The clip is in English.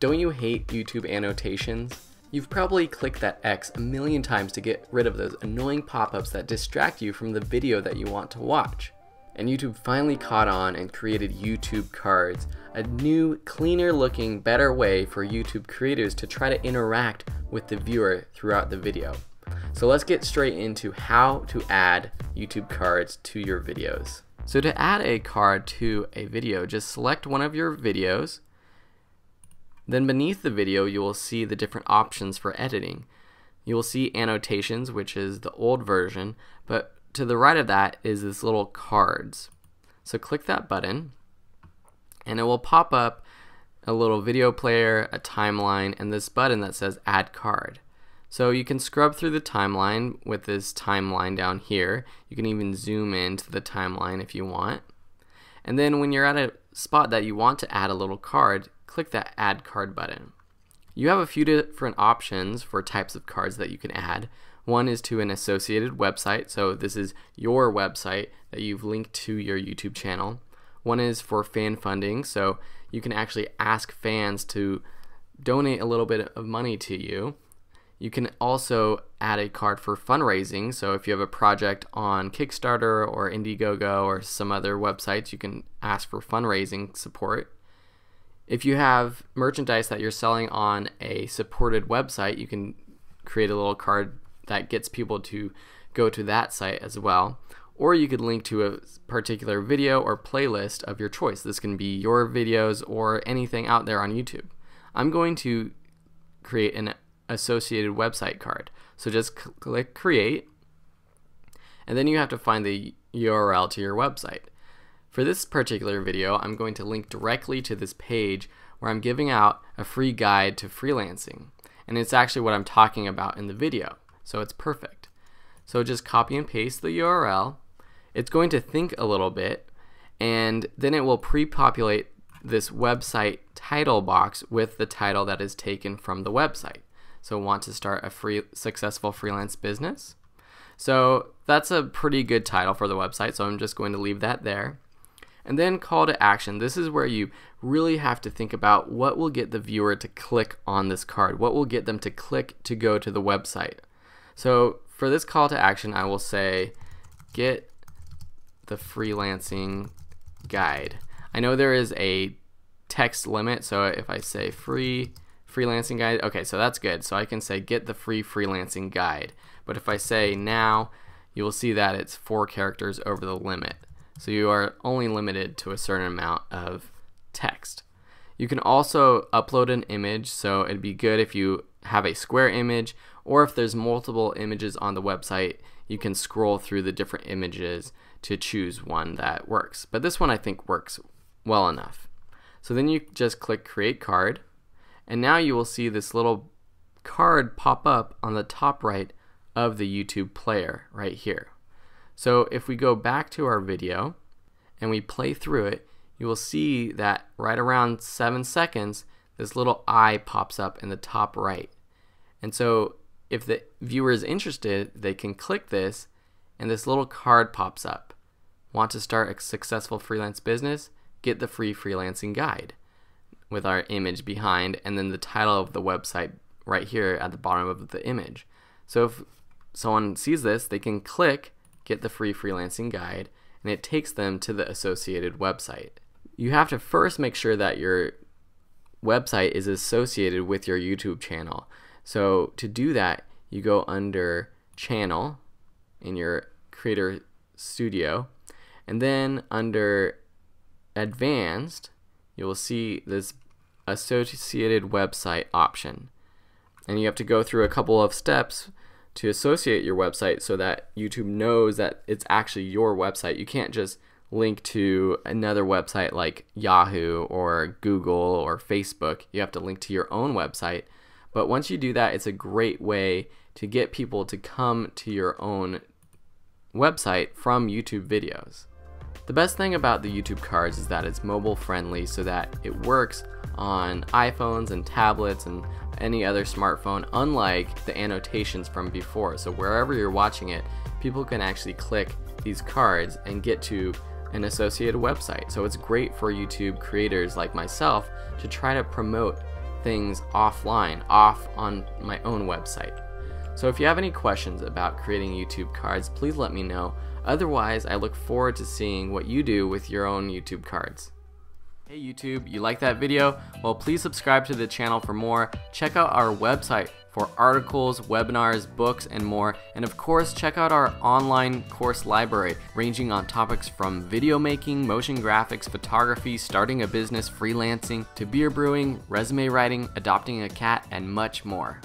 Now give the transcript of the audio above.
Don't you hate YouTube annotations? You've probably clicked that X a million times to get rid of those annoying pop-ups that distract you from the video that you want to watch. And YouTube finally caught on and created YouTube cards, a new, cleaner looking, better way for YouTube creators to try to interact with the viewer throughout the video. So let's get straight into how to add YouTube cards to your videos. So to add a card to a video, just select one of your videos, then beneath the video, you will see the different options for editing. You will see annotations, which is the old version, but to the right of that is this little cards. So click that button, and it will pop up a little video player, a timeline, and this button that says add card. So you can scrub through the timeline with this timeline down here. You can even zoom into the timeline if you want. And then when you're at a spot that you want to add a little card, click that add card button. You have a few different options for types of cards that you can add. One is to an associated website, so this is your website that you've linked to your YouTube channel. One is for fan funding, so you can actually ask fans to donate a little bit of money to you. You can also add a card for fundraising, so if you have a project on Kickstarter or Indiegogo or some other websites, you can ask for fundraising support. If you have merchandise that you're selling on a supported website, you can create a little card that gets people to go to that site as well. Or you could link to a particular video or playlist of your choice. This can be your videos or anything out there on YouTube. I'm going to create an associated website card. So just click create, and then you have to find the URL to your website. For this particular video, I'm going to link directly to this page where I'm giving out a free guide to freelancing. And it's actually what I'm talking about in the video, so it's perfect. So just copy and paste the URL. It's going to think a little bit, and then it will pre-populate this website title box with the title that is taken from the website. So want to start a free successful freelance business. So that's a pretty good title for the website, so I'm just going to leave that there. And then call to action. This is where you really have to think about what will get the viewer to click on this card. What will get them to click to go to the website. So for this call to action, I will say get the freelancing guide. I know there is a text limit, so if I say free freelancing guide, okay, so that's good. So I can say get the free freelancing guide. But if I say now, you will see that it's four characters over the limit. So you are only limited to a certain amount of text. You can also upload an image, so it'd be good if you have a square image or if there's multiple images on the website, you can scroll through the different images to choose one that works. But this one I think works well enough. So then you just click create card and now you will see this little card pop up on the top right of the YouTube player right here. So if we go back to our video and we play through it, you will see that right around seven seconds, this little eye pops up in the top right. And so if the viewer is interested, they can click this and this little card pops up. Want to start a successful freelance business? Get the free freelancing guide with our image behind and then the title of the website right here at the bottom of the image. So if someone sees this, they can click get the free freelancing guide, and it takes them to the associated website. You have to first make sure that your website is associated with your YouTube channel. So to do that, you go under channel in your creator studio and then under advanced you will see this associated website option and you have to go through a couple of steps to associate your website so that YouTube knows that it's actually your website. You can't just link to another website like Yahoo or Google or Facebook. You have to link to your own website. But once you do that, it's a great way to get people to come to your own website from YouTube videos. The best thing about the YouTube cards is that it's mobile friendly so that it works on iPhones and tablets and any other smartphone, unlike the annotations from before. So wherever you're watching it, people can actually click these cards and get to an associated website. So it's great for YouTube creators like myself to try to promote things offline, off on my own website. So if you have any questions about creating YouTube cards, please let me know. Otherwise, I look forward to seeing what you do with your own YouTube cards. Hey YouTube, you like that video? Well, please subscribe to the channel for more. Check out our website for articles, webinars, books, and more. And of course, check out our online course library, ranging on topics from video making, motion graphics, photography, starting a business, freelancing, to beer brewing, resume writing, adopting a cat, and much more.